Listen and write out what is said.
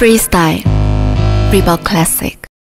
Freestyle. Reebok Classic.